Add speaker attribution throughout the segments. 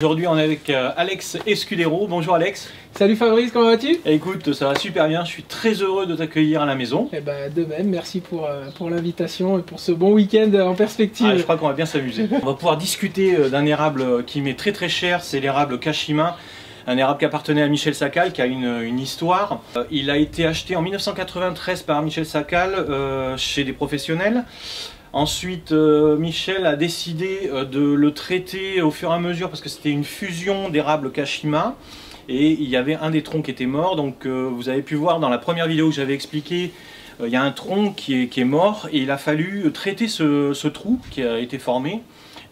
Speaker 1: Aujourd'hui, on est avec euh, Alex Escudero. Bonjour Alex.
Speaker 2: Salut Fabrice, comment vas-tu?
Speaker 1: Écoute, ça va super bien. Je suis très heureux de t'accueillir à la maison.
Speaker 2: Eh ben, de même, merci pour, euh, pour l'invitation et pour ce bon week-end en perspective.
Speaker 1: Ah, je crois qu'on va bien s'amuser. on va pouvoir discuter euh, d'un érable qui m'est très très cher, c'est l'érable Kashima. Un érable qui appartenait à Michel Sacal, qui a une, une histoire. il a été acheté en 1993 par Michel Sacal chez des professionnels. Ensuite, euh, Michel a décidé euh, de le traiter au fur et à mesure parce que c'était une fusion d'érable Kashima et il y avait un des troncs qui était mort. Donc, euh, vous avez pu voir dans la première vidéo que j'avais expliqué, il y a un tronc qui est, mort et il a fallu traiter ce, ce trou qui a été formé.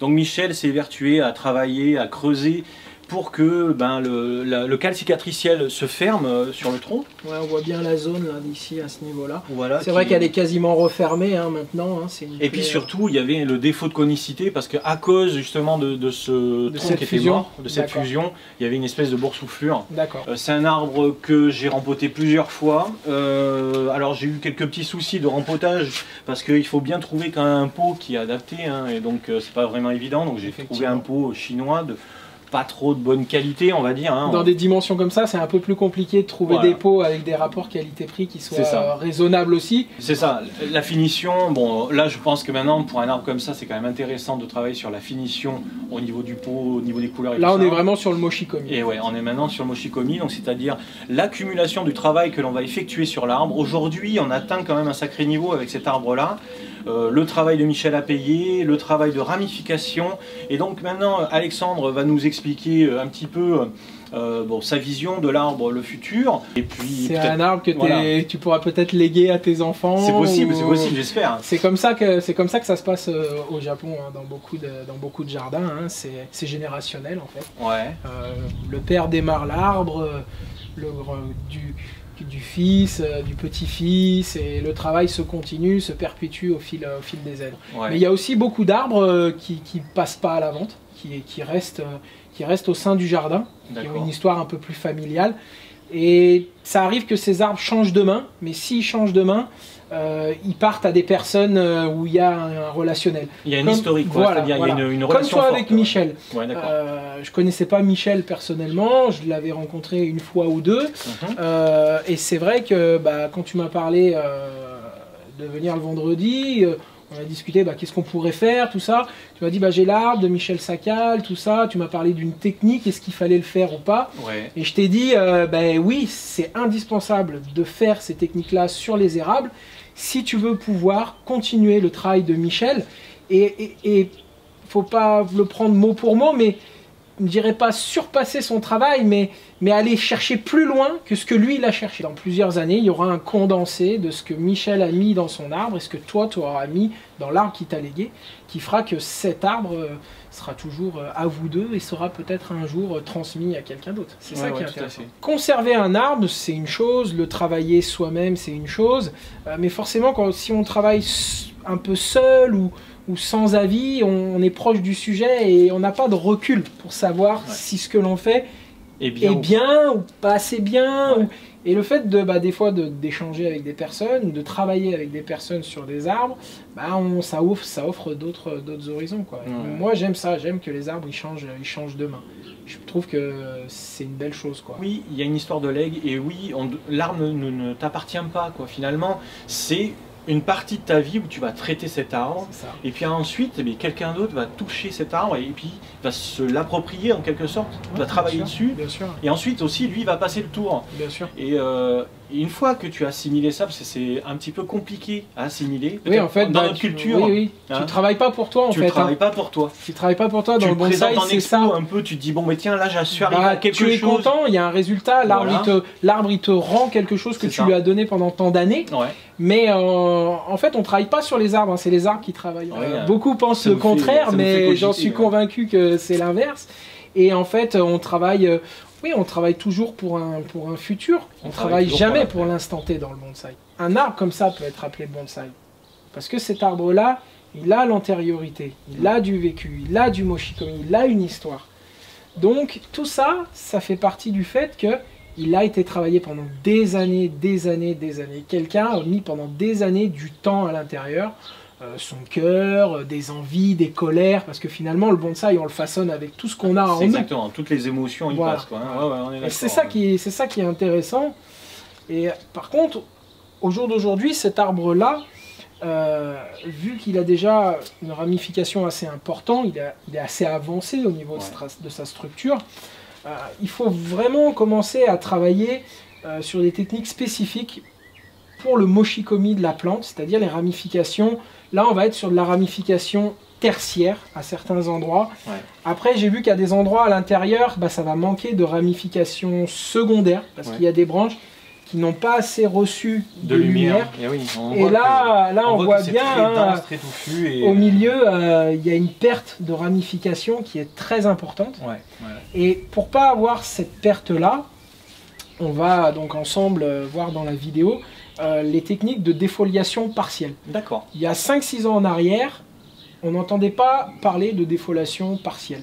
Speaker 1: Donc, Michel s'est évertué à travailler, à creuser pour que ben, le, le, cal cicatriciel se ferme euh, sur le tronc.
Speaker 2: Ouais, on voit bien la zone d'ici à ce niveau-là. Voilà, c'est vrai qu'elle est quasiment refermée hein, maintenant. Hein,
Speaker 1: et puis surtout, il y avait le défaut de conicité parce qu'à cause justement de, ce tronc qui était mort, de cette fusion, il y avait une espèce de boursouflure.
Speaker 2: D'accord.
Speaker 1: Euh, c'est un arbre que j'ai rempoté plusieurs fois. Euh, alors j'ai eu quelques petits soucis de rempotage parce qu'il faut bien trouver quand même un pot qui est adapté hein, et donc c'est pas vraiment évident. Donc j'ai trouvé un pot chinois de pas trop de bonne qualité, on va dire. Hein.
Speaker 2: Dans des dimensions comme ça, c'est un peu plus compliqué de trouver des pots avec des rapports qualité-prix qui soient raisonnables aussi.
Speaker 1: C'est ça. La finition, bon, là, je pense que maintenant, pour un arbre comme ça, c'est quand même intéressant de travailler sur la finition au niveau du pot, au niveau des couleurs. Et
Speaker 2: là, on est vraiment sur le moshikomi.
Speaker 1: Et ouais, on est maintenant sur le moshikomi, donc c'est-à-dire l'accumulation du travail que l'on va effectuer sur l'arbre. Aujourd'hui, on atteint quand même un sacré niveau avec cet arbre-là. Euh, le travail de Michel a payé, le travail de ramification. Et donc maintenant, Alexandre va nous expliquer euh, un petit peu euh, bon, sa vision de l'arbre, le futur.
Speaker 2: Et puis c'est un arbre que tu pourras peut-être léguer à tes enfants.
Speaker 1: C'est possible, c'est possible, j'espère.
Speaker 2: C'est comme ça que c'est comme ça que ça se passe au Japon, hein, dans beaucoup de dans beaucoup de jardins. Hein. C'est générationnel en fait.
Speaker 1: Ouais.
Speaker 2: le père démarre l'arbre, le du du fils, euh, du petit-fils, et le travail se continue, se perpétue au fil, au fil des ailes. Mais il y a aussi beaucoup d'arbres euh, qui ne passent pas à la vente, qui, qui, restent, euh, qui restent au sein du jardin, qui ont une histoire un peu plus familiale. Et ça arrive que ces arbres changent de main, mais s'ils changent de main, euh, ils partent à des personnes euh, où il y a un, relationnel.
Speaker 1: Il y a une historique, quoi, il y a une, une relation
Speaker 2: Comme toi avec Michel. Ouais, euh, je connaissais pas Michel personnellement, je l'avais rencontré une fois ou deux. Mhm. Euh, et c'est vrai que bah, quand tu m'as parlé de venir le vendredi, on a discuté bah, qu'est-ce qu'on pourrait faire, tout ça. Tu m'as dit bah, j'ai l'arbre de Michel Sacal, tout ça. Tu m'as parlé d'une technique, est-ce qu'il fallait le faire ou pas Et je t'ai dit oui, c'est indispensable de faire ces techniques-là sur les érables si tu veux pouvoir continuer le travail de Michel. Et il ne faut pas le prendre mot pour mot, mais ne dirais pas surpasser son travail, mais, mais aller chercher plus loin que ce que lui il a cherché. Dans plusieurs années, il y aura un condensé de ce que Michel a mis dans son arbre et ce que toi tu auras mis dans l'arbre qui t'a légué, qui fera que cet arbre euh, sera toujours euh, à vous deux et sera peut-être un jour euh, transmis à quelqu'un d'autre. C'est ça qui est intéressant. Conserver un arbre, c'est une chose, le travailler soi-même, c'est une chose, mais forcément, quand, si on travaille un peu seul ou ou sans avis, on, est proche du sujet et on n'a pas de recul pour savoir si ce que l'on fait est bien, ou... pas assez bien. Et le fait de, bah, des fois d'échanger avec des personnes, de travailler avec des personnes sur des arbres, bah, on, ça offre, ça offre d'autres horizons. Quoi. Moi j'aime ça, j'aime que les arbres ils changent, ils changent de main. Je trouve que c'est une belle chose. Quoi.
Speaker 1: Oui, il y a une histoire de legs et oui, l'arbre ne, ne t'appartient pas. Quoi. Finalement, c'est une partie de ta vie où tu vas traiter cet arbre, et puis ensuite, eh quelqu'un d'autre va toucher cet arbre et puis va se l'approprier en quelque sorte, va travailler dessus, et ensuite aussi lui va passer le tour.
Speaker 2: Bien sûr.
Speaker 1: Et euh, une fois que tu as assimilé ça, parce que c'est un petit peu compliqué à assimiler,
Speaker 2: oui, en fait,
Speaker 1: dans bah, notre culture,
Speaker 2: oui, oui. tu hein. travailles pas pour toi en
Speaker 1: tu
Speaker 2: fait.
Speaker 1: Tu travailles hein. pas pour toi.
Speaker 2: Tu travailles pas pour toi dans le bonsaï, c'est ça.
Speaker 1: un peu, tu te dis bon mais tiens là j'ai bah, à quelque chose.
Speaker 2: Tu es content, il y a un résultat, l'arbre il, te, il te rend quelque chose que tu lui as donné pendant tant d'années.
Speaker 1: Ouais.
Speaker 2: Mais euh, en fait on travaille pas sur les arbres, hein, c'est les arbres qui travaillent. Euh, beaucoup pensent le contraire, mais j'en suis convaincu que c'est l'inverse. Et en fait, on travaille, euh, oui, on travaille toujours pour un, pour un futur. On, travaille, jamais pour l'instant T dans le bonsaï. Un arbre comme ça peut être appelé bonsaï. Parce que cet arbre-là, il a l'antériorité, il a du vécu, il a du moshikomi, il a une histoire. Donc tout ça, ça fait partie du fait que il a été travaillé pendant des années, des années, des années. Quelqu'un a mis pendant des années du temps à l'intérieur son cœur, des envies, des colères, parce que finalement le bonsaï on le façonne avec tout ce qu'on a en nous.
Speaker 1: Exactement, toutes les émotions y passent.
Speaker 2: c'est ça, qui, ça qui est intéressant. Et par contre, au jour d'aujourd'hui, cet arbre-là, euh, vu qu'il a déjà une ramification assez importante, il, est assez avancé au niveau de, sa structure, euh, il faut vraiment commencer à travailler euh, sur des techniques spécifiques pour le moshikomi de la plante, c'est-à-dire les ramifications. Là, on va être sur de la ramification tertiaire à certains endroits. Après, j'ai vu qu'à des endroits à l'intérieur, bah, ça va manquer de ramification secondaire, parce qu'il y a des branches qui n'ont pas assez reçu de, lumière. Et, là, là, on, voit, bien, hein, au milieu, euh, il y a une perte de ramification qui est très importante. Et pour pas avoir cette perte-là, on va donc ensemble euh, voir dans la vidéo euh, les techniques de défoliation partielle.
Speaker 1: D'accord.
Speaker 2: Il y a 5-6 ans en arrière, on n'entendait pas parler de défoliation partielle.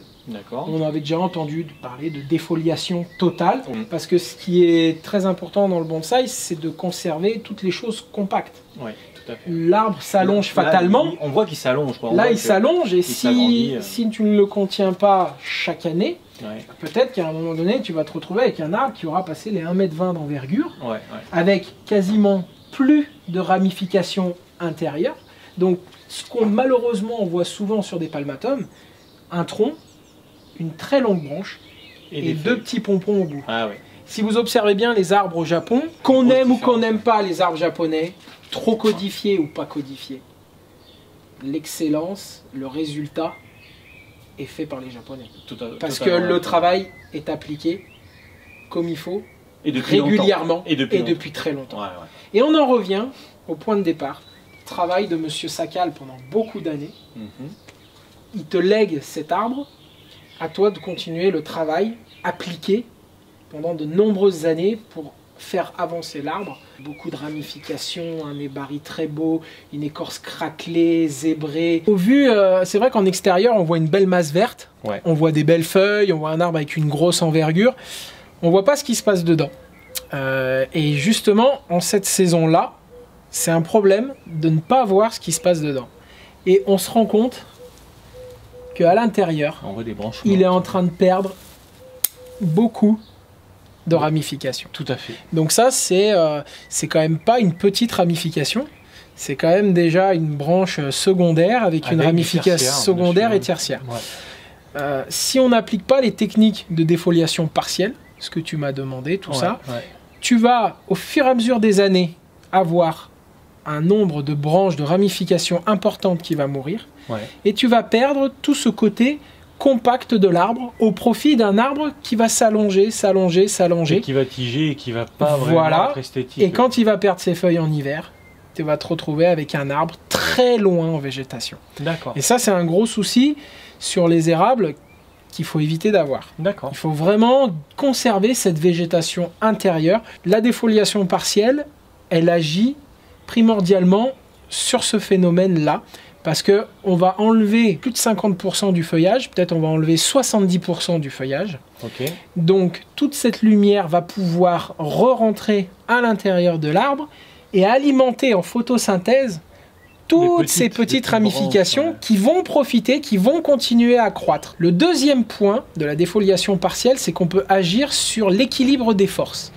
Speaker 2: On avait déjà entendu parler de défoliation totale, parce que ce qui est très important dans le bonsaï, c'est de conserver toutes les choses compactes. L'arbre s'allonge fatalement.
Speaker 1: on voit qu'il s'allonge.
Speaker 2: Là, il s'allonge, et si, euh. si tu ne le contiens pas chaque année, peut-être qu'à un moment donné, tu vas te retrouver avec un arbre qui aura passé les 1m20 d'envergure, avec quasiment plus de ramifications intérieures. Donc, ce qu'on malheureusement on voit souvent sur des palmatums, un tronc une très longue branche et, deux petits pompons au bout.
Speaker 1: Ah
Speaker 2: si vous observez bien les arbres au Japon, qu'on aime ou qu'on n'aime pas les arbres japonais, trop codifiés ou pas codifiés, l'excellence, le résultat est fait par les Japonais. Parce que le travail est appliqué comme il faut, et régulièrement et depuis, très longtemps. Et on en revient au point de départ. Travail de Monsieur Sakal pendant beaucoup d'années. Mhm. Il te lègue cet arbre à toi de continuer le travail appliqué pendant de nombreuses années pour faire avancer l'arbre. Beaucoup de ramifications, un ébari très beau, une écorce craquelée, zébrée. Au vu, euh, c'est vrai qu'en extérieur, on voit une belle masse verte, on voit des belles feuilles, on voit un arbre avec une grosse envergure. On voit pas ce qui se passe dedans. Euh, et justement, en cette saison-là, c'est un problème de ne pas voir ce qui se passe dedans. Et on se rend compte qu'à l'intérieur, il est en train de perdre beaucoup de ramifications.
Speaker 1: Tout à fait.
Speaker 2: Donc ça, c'est euh, quand même pas une petite ramification. C'est quand même déjà une branche secondaire avec, une ramification secondaire et tertiaire. Euh, si on n'applique pas les techniques de défoliation partielle, ce que tu m'as demandé, tout ça, tu vas au fur et à mesure des années avoir un nombre de branches de ramifications importantes qui va mourir. Et tu vas perdre tout ce côté compact de l'arbre au profit d'un arbre qui va s'allonger, s'allonger, s'allonger.
Speaker 1: Qui va tiger et qui va pas vraiment être esthétique.
Speaker 2: Et quand il va perdre ses feuilles en hiver, tu vas te retrouver avec un arbre très loin en végétation.
Speaker 1: D'accord.
Speaker 2: Et ça, c'est un gros souci sur les érables qu'il faut éviter d'avoir.
Speaker 1: D'accord.
Speaker 2: Il faut vraiment conserver cette végétation intérieure. La défoliation partielle, elle agit primordialement sur ce phénomène-là parce que on va enlever plus de 50% du feuillage, peut-être on va enlever 70% du feuillage. Donc toute cette lumière va pouvoir re-rentrer à l'intérieur de l'arbre et alimenter en photosynthèse toutes ces petites ramifications qui vont profiter, qui vont continuer à croître. Le deuxième point de la défoliation partielle, c'est qu'on peut agir sur l'équilibre des forces.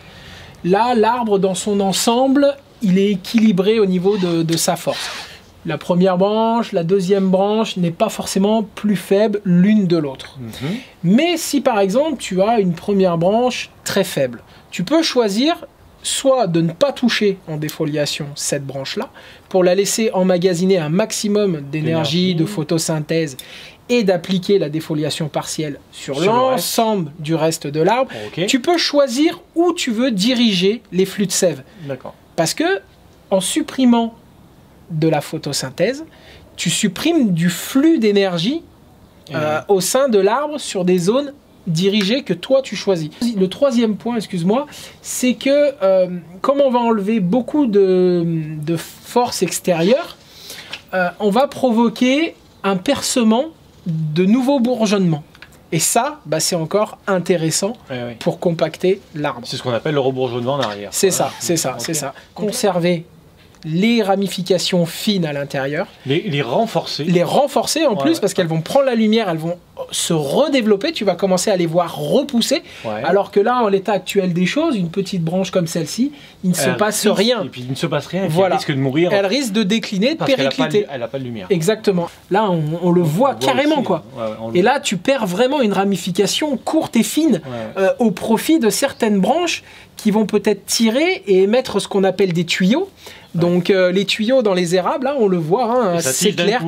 Speaker 2: Là, l'arbre dans son ensemble, il est équilibré au niveau de sa force la première branche, la deuxième branche n'est pas forcément plus faible l'une de l'autre. Mhm. Mais si par exemple tu as une première branche très faible, tu peux choisir soit de ne pas toucher en défoliation cette branche-là, pour la laisser emmagasiner un maximum d'énergie, de photosynthèse, et d'appliquer la défoliation partielle sur, l'ensemble du reste de l'arbre. Tu peux choisir où tu veux diriger les flux de sève. Parce que en supprimant de la photosynthèse, tu supprimes du flux d'énergie euh, au sein de l'arbre sur des zones dirigées que toi tu choisis. Le troisième point, excuse-moi, c'est que euh, comme on va enlever beaucoup de, de force extérieure, euh, on va provoquer un percement de nouveaux bourgeonnements. Et ça, bah, c'est encore intéressant pour compacter l'arbre.
Speaker 1: C'est ce qu'on appelle le rebourgeonnement en arrière.
Speaker 2: C'est ça, c'est ça, c'est ça. Conserver les ramifications fines à l'intérieur.
Speaker 1: Les, renforcer.
Speaker 2: Les renforcer en plus parce qu'elles vont prendre la lumière, elles vont se redévelopper, tu vas commencer à les voir repousser. Alors que là, en l'état actuel des choses, une petite branche comme celle-ci, il ne se passe rien.
Speaker 1: Et puis il ne se passe rien, elle risque de mourir.
Speaker 2: Elle risque de décliner, de péricliter.
Speaker 1: Elle n'a pas, de lumière.
Speaker 2: Exactement. Là, on, le voit carrément, quoi. et là, tu perds vraiment une ramification courte et fine euh, au profit de certaines branches qui vont peut-être tirer et émettre ce qu'on appelle des tuyaux. Donc euh, les tuyaux dans les érables, là, on le voit, hein, c'est clair.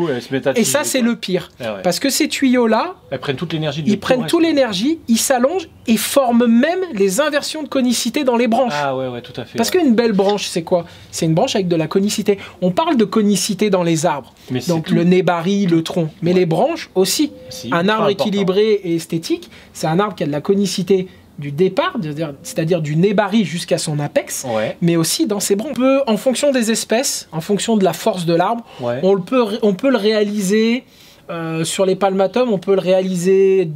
Speaker 2: et ça, c'est le pire. Eh Parce que ces tuyaux-là,
Speaker 1: ils prennent toute l'énergie.
Speaker 2: Ils prennent toute l'énergie, ils s'allongent et forment même les inversions de conicité dans les branches.
Speaker 1: Ah ouais, ouais, tout à fait.
Speaker 2: Parce qu'une belle branche, c'est quoi? C'est une branche avec de la conicité. On parle de conicité dans les arbres. Donc le nébari, le tronc. Mais les branches aussi. Un arbre équilibré et esthétique, c'est un arbre qui a de la conicité du départ, c'est-à-dire du nébari jusqu'à son apex, mais aussi dans ses branches. On peut, en fonction des espèces, en fonction de la force de l'arbre, on, le peut, on peut le réaliser euh, sur les palmatums, on peut le réaliser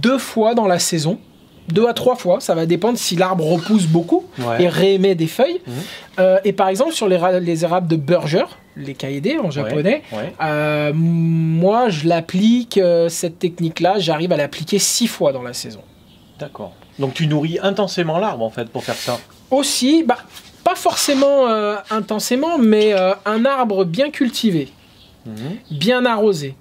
Speaker 2: deux fois dans la saison. Deux à trois fois, ça va dépendre si l'arbre repousse beaucoup et réémet des feuilles. Mhm. Euh, et par exemple, sur les, les érables de Burger, les kaede en japonais, euh, moi je l'applique, cette technique-là, j'arrive à l'appliquer six fois dans la saison.
Speaker 1: D'accord. Donc tu nourris intensément l'arbre en fait pour faire ça
Speaker 2: Aussi, bah, pas forcément euh, intensément, mais euh, un arbre bien cultivé, mhm. bien arrosé,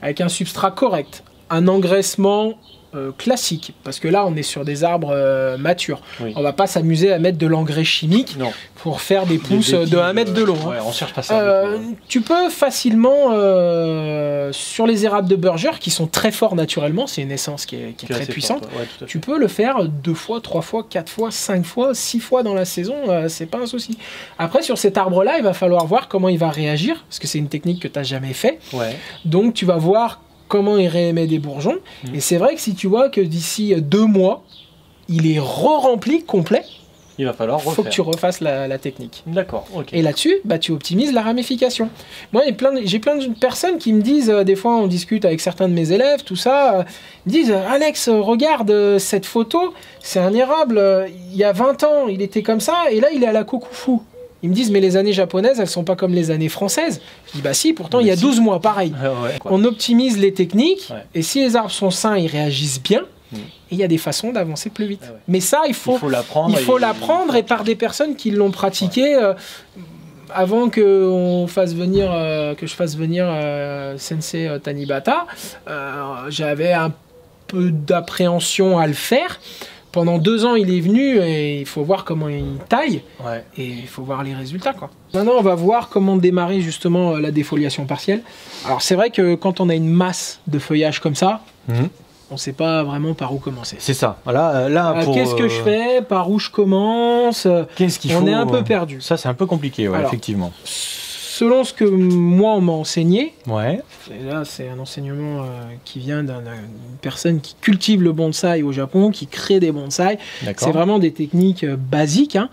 Speaker 2: avec un substrat correct, un engraissement euh, classique, parce que là on est sur des arbres euh, matures. On va pas s'amuser à mettre de l'engrais chimique pour faire des pousses de 1 mètre de long.
Speaker 1: Hein. on cherche pas ça. Euh,
Speaker 2: tu peux facilement, sur les érables de Burger, qui sont très forts naturellement, c'est une essence qui est, très puissante, tu peux le faire deux fois, trois fois, quatre fois, cinq fois, six fois dans la saison, c'est pas un souci. Après, sur cet arbre-là, il va falloir voir comment il va réagir, parce que c'est une technique que tu n'as jamais fait. Donc tu vas voir comment il réémet des bourgeons. Mmh. Et c'est vrai que si tu vois que d'ici deux mois, il est re-rempli complet,
Speaker 1: il va falloir
Speaker 2: refaire. faut que tu refasses la, technique.
Speaker 1: D'accord.
Speaker 2: Et là-dessus, bah, tu optimises la ramification. Moi, j'ai plein, de, personnes qui me disent, euh, des fois, on discute avec certains de mes élèves, tout ça, euh, ils disent Alex, regarde euh, cette photo, c'est un érable, il y a 20 ans, il était comme ça, et là, il est à la fou. Ils me disent, mais les années japonaises, elles sont pas comme les années françaises. Je dis, bah si, pourtant, il y a 12 mois, pareil. on optimise les techniques, et si les arbres sont sains, ils réagissent bien. Mm. Et il y a des façons d'avancer plus vite. Mais ça, il faut,
Speaker 1: l'apprendre.
Speaker 2: Il faut l'apprendre et, par des personnes qui l'ont pratiqué. Euh, avant que on fasse venir, euh, que je fasse venir euh, Sensei Tanibata, j'avais un peu d'appréhension à le faire pendant deux ans, il est venu et il faut voir comment il taille. Et il faut voir les résultats. Quoi. Maintenant, on va voir comment démarrer justement euh, la défoliation partielle. Alors, c'est vrai que quand on a une masse de feuillage comme ça, mhm. on ne sait pas vraiment par où commencer.
Speaker 1: C'est ça. Là, euh, là
Speaker 2: euh, Qu'est-ce que je fais? Par où je commence? Qu'est-ce qu'il faut On est un peu perdu.
Speaker 1: Ça, c'est un peu compliqué, effectivement
Speaker 2: selon ce que moi on m'a enseigné,
Speaker 1: ouais.
Speaker 2: et là c'est un enseignement euh, qui vient d'une personne qui cultive le bonsaï au Japon, qui crée des bonsaïs. C'est vraiment des techniques euh, basiques. Hein.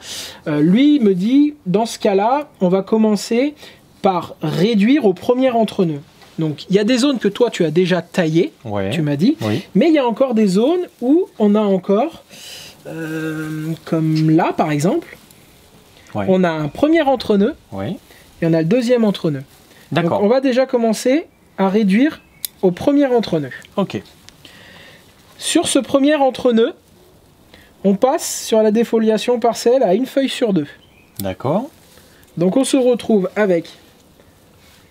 Speaker 2: Euh, lui me dit, dans ce cas-là, on va commencer par réduire au premier entre-nœud. Donc il y a des zones que toi tu as déjà taillées, tu m'as dit, mais il y a encore des zones où on a encore, comme là par exemple, on a un premier entre-nœud et on a le deuxième entre-nœud. D'accord. on va déjà commencer à réduire au premier entre-nœud.
Speaker 1: Ok.
Speaker 2: Sur ce premier entre-nœud, on passe sur la défoliation partielle à une feuille sur deux.
Speaker 1: D'accord.
Speaker 2: Donc on se retrouve avec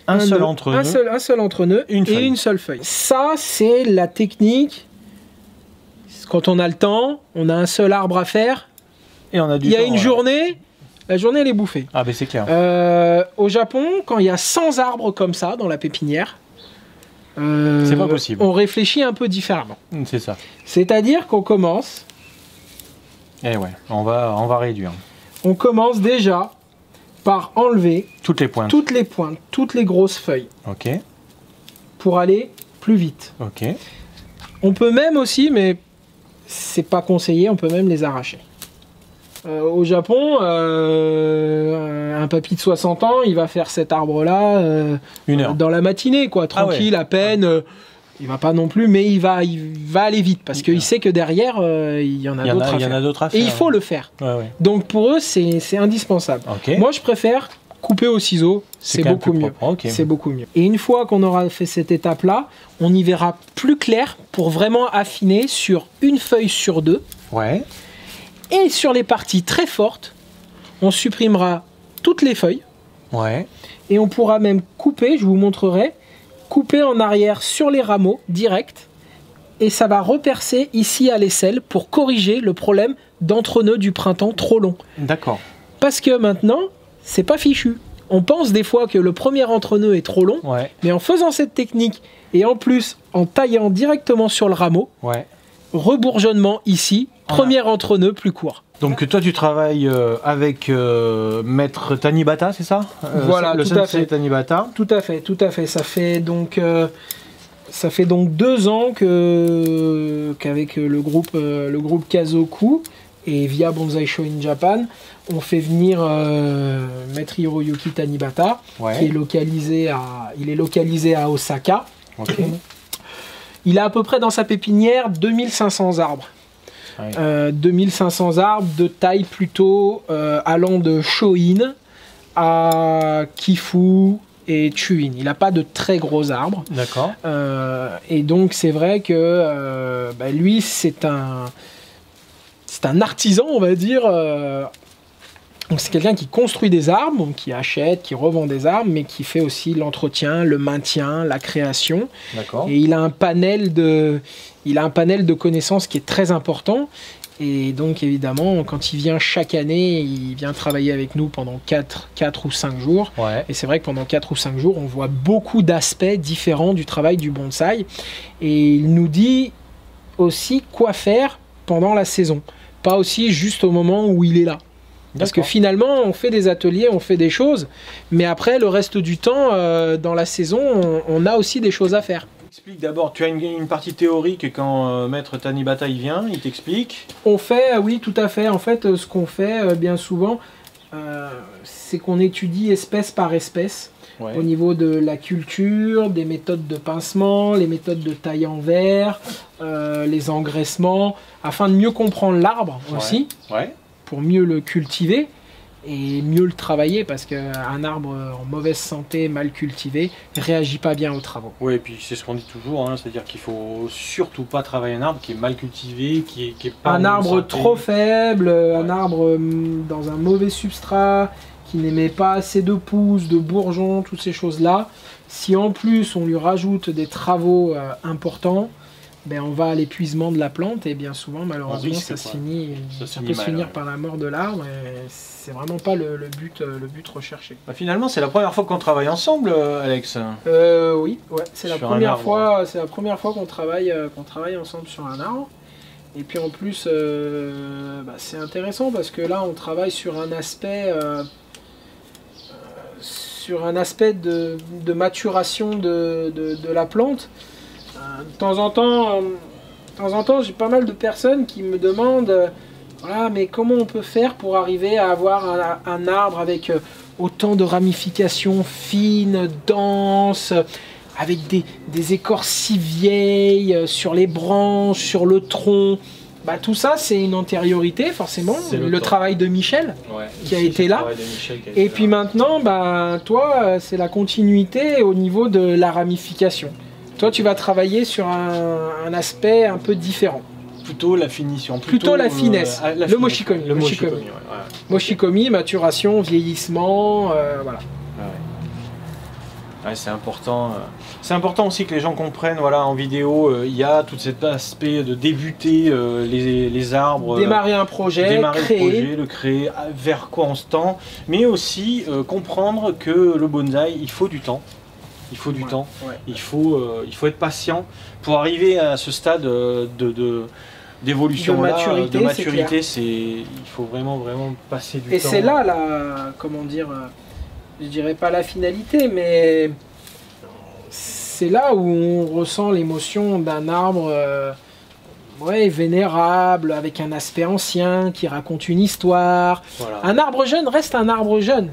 Speaker 1: un, seul entre-nœud,
Speaker 2: un seul, un seul entre-nœud et une seule feuille. Ça, c'est la technique. Quand on a le temps, on a un seul arbre à faire.
Speaker 1: Et on a du
Speaker 2: Il y a une journée, la journée, elle est bouffée.
Speaker 1: Ah, ben c'est clair.
Speaker 2: Euh, au Japon, quand il y a 100 arbres comme ça dans la pépinière,
Speaker 1: euh, c'est pas possible.
Speaker 2: On réfléchit un peu différemment.
Speaker 1: Mm, c'est ça.
Speaker 2: C'est-à-dire qu'on commence.
Speaker 1: Eh ouais, on va, on va réduire.
Speaker 2: On commence déjà par enlever
Speaker 1: toutes les pointes,
Speaker 2: toutes les pointes, toutes les grosses feuilles.
Speaker 1: Ok.
Speaker 2: Pour aller plus vite.
Speaker 1: Ok.
Speaker 2: On peut même aussi, mais c'est pas conseillé, on peut même les arracher. Euh, au Japon, euh, un papy de 60 ans, il va faire cet arbre-là euh, dans la matinée, quoi, ah tranquille, à peine. il va pas non plus, mais il va, il va aller vite parce qu'il sait que derrière, il y en a d'autres à,
Speaker 1: faire.
Speaker 2: Et il faut le faire. Donc pour eux, c'est indispensable. Moi, je préfère couper au ciseau, c'est beaucoup mieux. C'est beaucoup mieux. Et une fois qu'on aura fait cette étape-là, on y verra plus clair pour vraiment affiner sur une feuille sur deux.
Speaker 1: Ouais.
Speaker 2: Et sur les parties très fortes, on supprimera toutes les feuilles.
Speaker 1: Ouais.
Speaker 2: Et on pourra même couper, je vous montrerai, couper en arrière sur les rameaux direct. Et ça va repercer ici à l'aisselle pour corriger le problème d'entre-nœud du printemps trop long.
Speaker 1: D'accord.
Speaker 2: Parce que maintenant, c'est pas fichu. On pense des fois que le premier entre-nœud est trop long, mais en faisant cette technique et en plus en taillant directement sur le rameau,
Speaker 1: ouais.
Speaker 2: rebourgeonnement ici, premier entre-nœud plus court.
Speaker 1: Donc toi tu travailles euh, avec euh, maître Tanibata, c'est ça?
Speaker 2: Euh, Voilà,
Speaker 1: le
Speaker 2: tout à fait.
Speaker 1: Tanibata.
Speaker 2: Tout à fait, tout à fait. Ça fait donc ça fait donc deux ans que qu'avec le groupe le groupe Kazoku et via Bonsai Show in Japan, on fait venir maître Hiroyuki Tanibata, qui est localisé à il est localisé à Osaka. Il a à peu près dans sa pépinière 2500 arbres. 2500 euh, arbres de taille plutôt euh, allant de Shoin à Kifu et Chuin. Il n'a pas de très gros arbres.
Speaker 1: D'accord.
Speaker 2: Euh, et donc c'est vrai que bah, lui c'est un c'est un artisan on va dire donc c'est quelqu'un qui construit des arbres, qui achète, qui revend des arbres, mais qui fait aussi l'entretien, le maintien, la création. Et il a un panel de, il a un panel de connaissances qui est très important. Et donc évidemment, quand il vient chaque année, il vient travailler avec nous pendant 4, 4 ou 5 jours. Et c'est vrai que pendant 4 ou 5 jours, on voit beaucoup d'aspects différents du travail du bonsaï. Et il nous dit aussi quoi faire pendant la saison. Pas aussi juste au moment où il est là. Parce que finalement, on fait des ateliers, on fait des choses, mais après, le reste du temps, euh, dans la saison, on, a aussi des choses à faire.
Speaker 1: Explique d'abord, tu as une, partie théorique quand euh, Maître Tanibata il vient, il t'explique
Speaker 2: On fait, euh, oui, tout à fait. En fait, ce qu'on fait bien souvent, c'est qu'on étudie espèce par espèce. Au niveau de la culture, des méthodes de pincement, les méthodes de taille en verre, les engraissements, afin de mieux comprendre l'arbre aussi.
Speaker 1: Ouais
Speaker 2: pour mieux le cultiver et mieux le travailler parce qu'un arbre en mauvaise santé, mal cultivé, réagit pas bien aux travaux.
Speaker 1: Oui, et puis c'est ce qu'on dit toujours, hein, c'est-à-dire qu'il faut surtout pas travailler un arbre qui est mal cultivé, qui est, qui est pas
Speaker 2: un arbre trop faible, un arbre hum, dans un mauvais substrat, qui n'émet pas assez de pousses, de bourgeons, toutes ces choses-là. Si en plus on lui rajoute des travaux euh, importants, ben, on va à l'épuisement de la plante et bien souvent malheureusement ça, se finit, ça, peut se finir par la mort de l'arbre et c'est vraiment pas le, but, euh, le but recherché.
Speaker 1: Bah, finalement c'est la première fois qu'on travaille ensemble euh, Alex.
Speaker 2: Euh, Oui, ouais, c'est la, première fois, c'est la première fois qu'on travaille, qu'on travaille ensemble sur un arbre. Et puis en plus bah, c'est intéressant parce que là on travaille sur un aspect sur un aspect de, maturation de, de la plante de temps en temps, de temps en temps, j'ai pas mal de personnes qui me demandent, euh, voilà, mais comment on peut faire pour arriver à avoir un, arbre avec euh, autant de ramifications fines, denses, avec des, des, écorces si vieilles euh, sur les branches, sur le tronc? Bah, tout ça, c'est une antériorité, forcément. Le, travail de Michel qui, a été là. Et puis maintenant, bah, toi, c'est la continuité au niveau de la ramification. Toi, tu vas travailler sur un, aspect un peu différent.
Speaker 1: Plutôt la finition.
Speaker 2: Plutôt, la finesse. Euh, le moshikomi. Le moshikomi. moshikomi, maturation, vieillissement, euh, voilà.
Speaker 1: c'est important. Euh, c'est important aussi que les gens comprennent. Voilà, en vidéo, il y a tout cet aspect de débuter les, arbres,
Speaker 2: démarrer un projet,
Speaker 1: démarrer créer. le projet, le créer, vers quoi on se tend, mais aussi comprendre que le bonsaï, il faut du temps. Il faut du temps. Il, faut, euh, il faut être patient pour arriver à ce stade euh, de, d'évolution
Speaker 2: de maturité,
Speaker 1: de maturité c'est il faut vraiment vraiment passer du
Speaker 2: temps. Et c'est là la comment dire euh, je dirais pas la finalité mais c'est là où on ressent l'émotion d'un arbre ouais, vénérable avec un aspect ancien qui raconte une histoire. Un arbre jeune reste un arbre jeune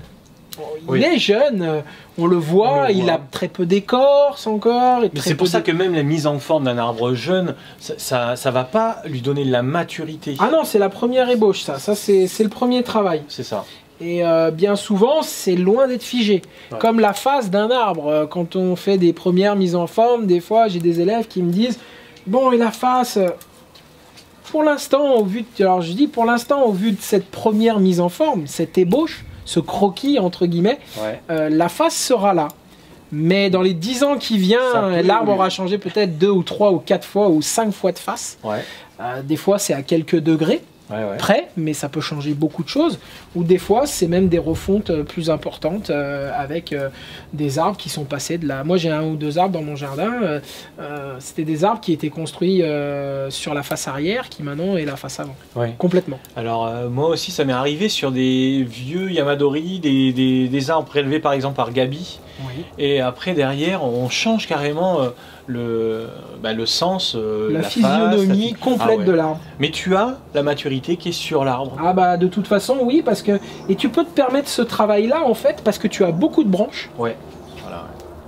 Speaker 2: il est jeune, euh, on le voit, il a très peu d'écorce encore.
Speaker 1: Mais c'est pour ça que même la mise en forme d'un arbre jeune, ça, ça, va pas lui donner de la maturité.
Speaker 2: Ah non, c'est la première ébauche, ça. Ça, c'est le premier travail.
Speaker 1: C'est ça.
Speaker 2: Et euh, bien souvent, c'est loin d'être figé. Comme la face d'un arbre. Euh, quand on fait des premières mises en forme, des fois, j'ai des élèves qui me disent Bon, et la face Pour l'instant, au vu de, alors je dis pour l'instant, au vu de cette première mise en forme, cette ébauche, ce croquis entre guillemets, euh, la face sera là. Mais dans les 10 ans qui viennent, l'arbre aura changé peut-être deux ou trois ou quatre fois ou cinq fois de face. des fois, c'est à quelques degrés prêt, mais ça peut changer beaucoup de choses. Ou des fois, c'est même des refontes euh, plus importantes euh, avec euh, des arbres qui sont passés de là. Moi, j'ai un ou deux arbres dans mon jardin. C'était des arbres qui étaient construits sur la face arrière, qui maintenant est la face avant. Complètement.
Speaker 1: Alors, moi aussi, ça m'est arrivé sur des vieux Yamadori, des, des, arbres prélevés par exemple par Gabi. Et après, derrière, on change carrément le, bah, le sens,
Speaker 2: euh, la, physionomie complète ah de l'arbre.
Speaker 1: Mais tu as la maturité qui est sur l'arbre.
Speaker 2: Ah bah de toute façon oui parce que et tu peux te permettre ce travail là en fait parce que tu as beaucoup de branches.
Speaker 1: Ouais.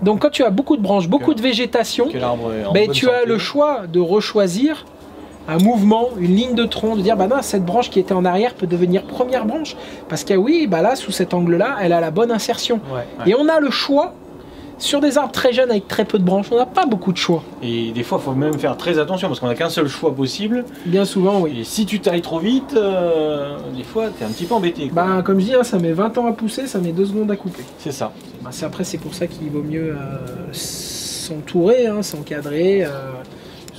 Speaker 2: Donc quand tu as beaucoup de branches, beaucoup de végétation, ben, tu as le choix de rechoisir un mouvement, une ligne de tronc, de dire bah non, cette branche qui était en arrière peut devenir première branche. Parce que oui, bah là, sous cet angle-là, elle a la bonne insertion. Et on a le choix sur des arbres très jeunes avec très peu de branches, on n'a pas beaucoup de choix.
Speaker 1: Et des fois, il faut même faire très attention parce qu'on n'a qu'un seul choix possible.
Speaker 2: Bien souvent, oui.
Speaker 1: Et si tu tailles trop vite, euh, des fois, tu es un petit peu embêté.
Speaker 2: Bah, comme je dis, hein, ça met 20 ans à pousser, ça met 2 secondes à couper.
Speaker 1: C'est ça.
Speaker 2: Bah, après, c'est pour ça qu'il vaut mieux euh, s'entourer, hein, s'encadrer. Euh,